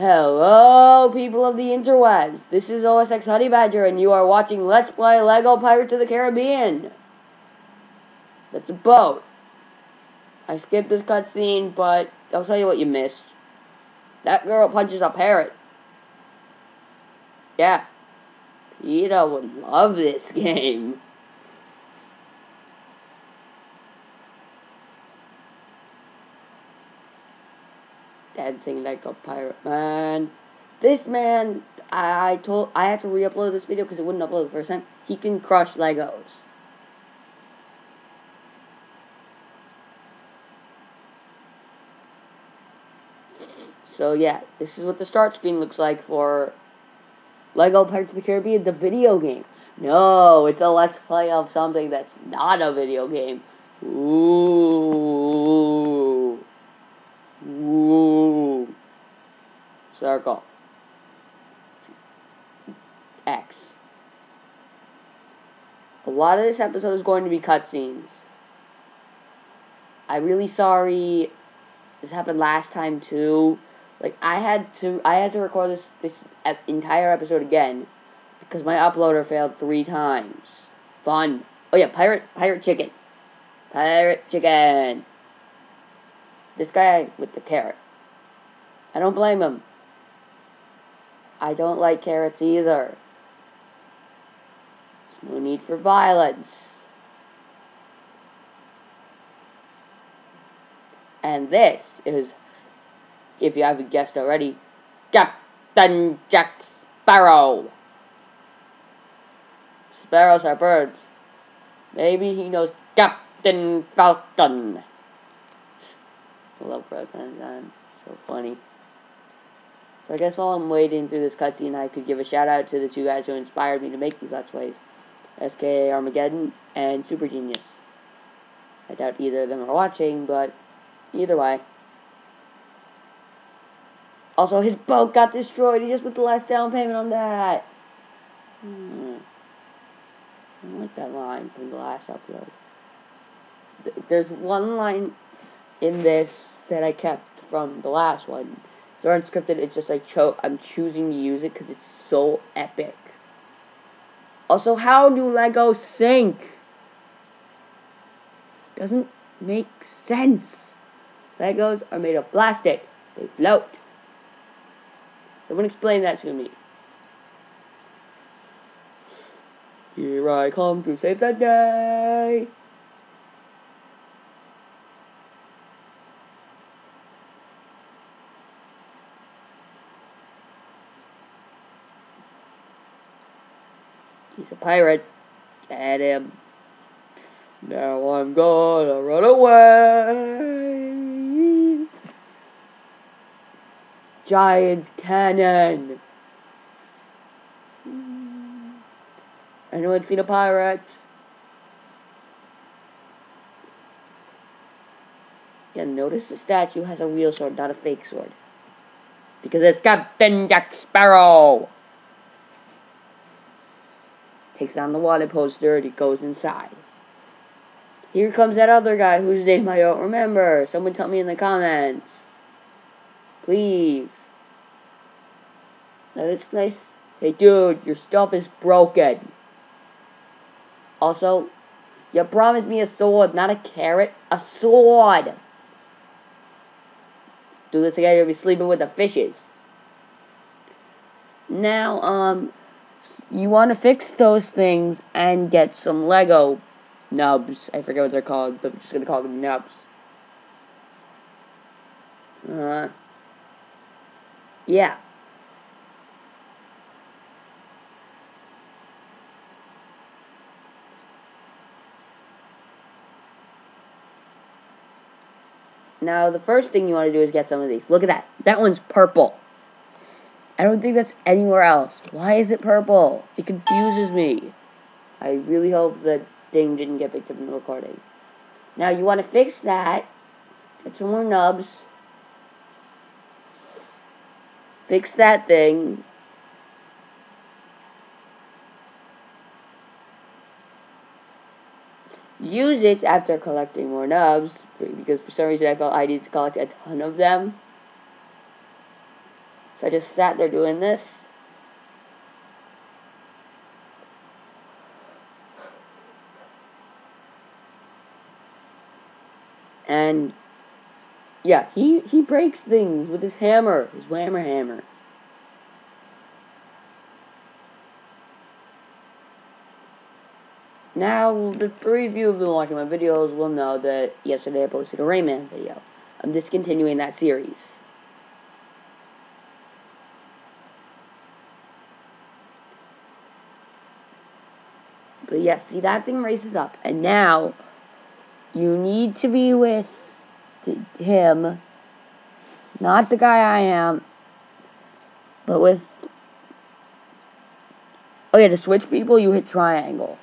Hello, people of the interwebs. This is OSX Honey Badger, and you are watching Let's Play Lego Pirates of the Caribbean. That's a boat. I skipped this cutscene, but I'll tell you what you missed. That girl punches a parrot. Yeah. Peter would love this game. Dancing like a pirate man. This man, I, I told, I had to re-upload this video because it wouldn't upload the first time. He can crush Legos. So yeah, this is what the start screen looks like for Lego Pirates of the Caribbean, the video game. No, it's a let's play of something that's not a video game. Ooh. Ooh. Circle. X. A lot of this episode is going to be cutscenes. I'm really sorry. This happened last time too. Like I had to, I had to record this this entire episode again because my uploader failed three times. Fun. Oh yeah, pirate pirate chicken. Pirate chicken. This guy with the carrot. I don't blame him. I don't like carrots either. There's no need for violence. And this is, if you haven't guessed already, Captain Jack Sparrow. Sparrows are birds. Maybe he knows Captain Falcon. I love President So funny. So I guess while I'm waiting through this cutscene, I could give a shout out to the two guys who inspired me to make these Let's Plays. SK Armageddon and Super Genius. I doubt either of them are watching, but either way. Also, his boat got destroyed. He just put the last down payment on that. Hmm. I don't like that line from the last upload. There's one line in this that I kept from the last one. It's not unscripted. It's just like cho- I'm choosing to use it because it's so epic. Also, how do Legos sink? Doesn't make sense. Legos are made of plastic. They float. Someone explain that to me. Here I come to save the day. He's a pirate. At him. Now I'm gonna run away. Giant cannon. Anyone seen a pirate? Yeah, notice the statue has a real sword, not a fake sword. Because it's Captain Jack Sparrow takes down the water poster, and he goes inside. Here comes that other guy whose name I don't remember. Someone tell me in the comments. Please. Now this place... Hey dude, your stuff is broken. Also, you promised me a sword, not a carrot. A sword! Do this again, you'll be sleeping with the fishes. Now, um, you want to fix those things and get some Lego nubs. I forget what they're called, I'm just going to call them nubs. Uh, yeah. Now, the first thing you want to do is get some of these. Look at that. That one's purple. I don't think that's anywhere else. Why is it purple? It confuses me. I really hope that thing didn't get picked up in the recording. Now you want to fix that. Get some more nubs. Fix that thing. Use it after collecting more nubs, because for some reason I felt I needed to collect a ton of them. So I just sat there doing this. And yeah, he he breaks things with his hammer, his whammer hammer. Now, the three of you who have been watching my videos will know that yesterday I posted a Rayman video. I'm discontinuing that series. But yes, see that thing races up, and now you need to be with him, not the guy I am, but with. Oh yeah, to switch people, you hit triangle.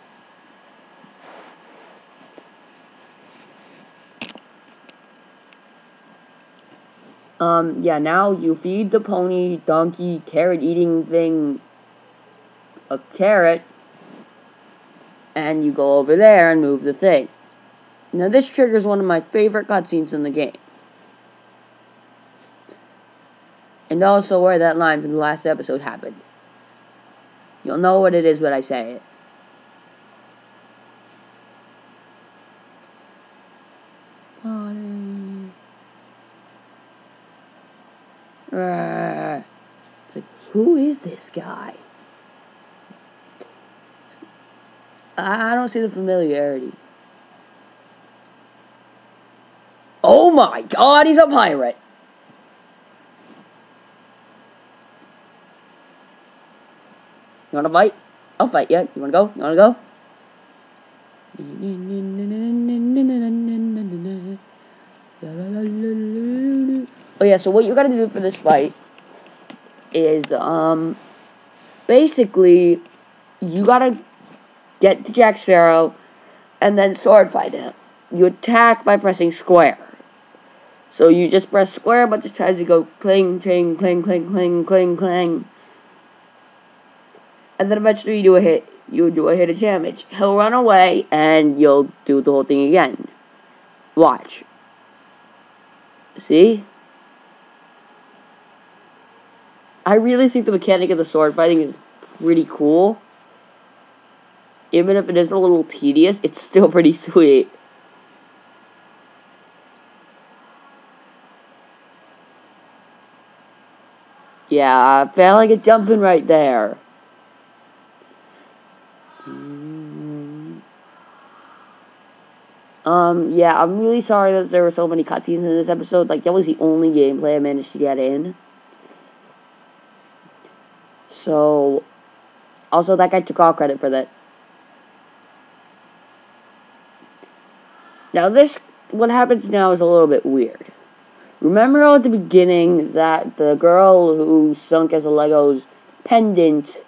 Um, yeah, now you feed the pony, donkey, carrot eating thing a carrot, and you go over there and move the thing. Now, this triggers one of my favorite cutscenes in the game. And also where that line from the last episode happened. You'll know what it is when I say it. It's like, who is this guy? I don't see the familiarity. Oh my god, he's a pirate! You wanna fight? I'll fight you. You wanna go? You wanna go? Oh yeah, so what you gotta do for this fight is, um, basically, you gotta get to Jack Sparrow and then sword fight him. You attack by pressing square. So you just press square bunch of times, you go cling, cling, cling, cling, cling, cling, cling. And then eventually you do a hit, you do a hit of damage. He'll run away and you'll do the whole thing again. Watch. See? I really think the mechanic of the sword fighting is pretty cool. Even if it is a little tedious, it's still pretty sweet. Yeah, I felt like a jumping right there. Um, yeah, I'm really sorry that there were so many cutscenes in this episode. Like, that was the only gameplay I managed to get in. So, also, that guy took all credit for that. Now, this, what happens now is a little bit weird. Remember at the beginning that the girl who sunk as a Lego's pendant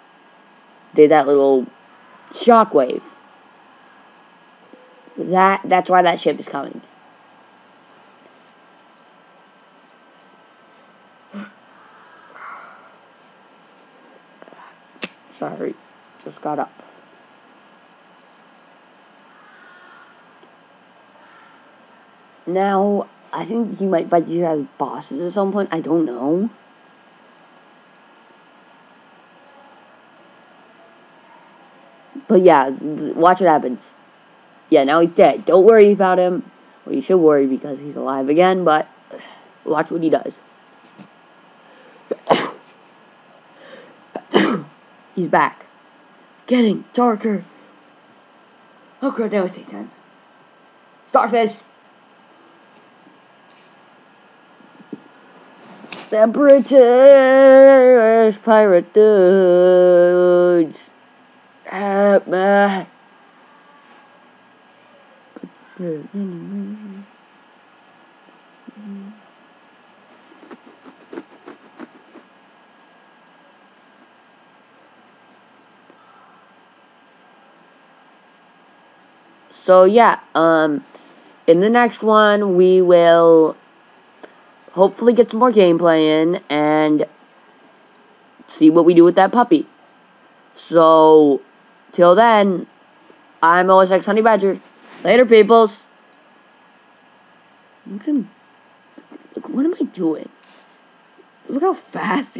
did that little shockwave? That that's why that ship is coming. Sorry, just got up. Now, I think he might fight these as bosses at some point. I don't know. But yeah, watch what happens. Yeah, now he's dead. Don't worry about him. Well, you should worry because he's alive again, but watch what he does. he's back. Getting darker. Oh crap, now it's time. Starfish! Separatist pirate dudes. Help me. So yeah, um, in the next one we will hopefully get some more gameplay in and see what we do with that puppy. So, till then, I'm OSX Honey Badger. Later, peoples. Look at him. Look, what am I doing? Look how fast